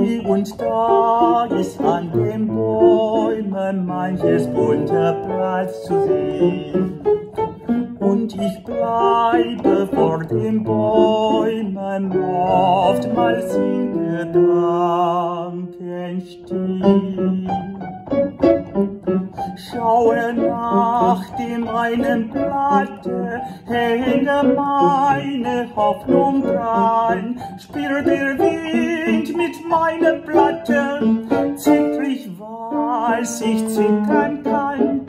Hier und da ist an den Bäumen manches bunte Platz zu sehen. Und ich bleibe vor den Bäumen oftmals in Gedanken stehen. Schaue nach dem einen Blatte, hänge meine Hoffnung dran, spürt der Wind mit meinem Blatte, zittrig weiß ich zittern kann.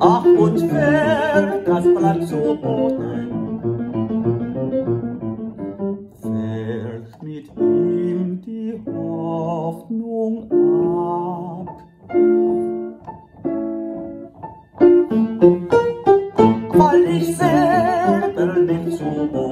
Ach, und fällt das Blatt zu Boden, fällt mit ihm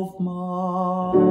of mine.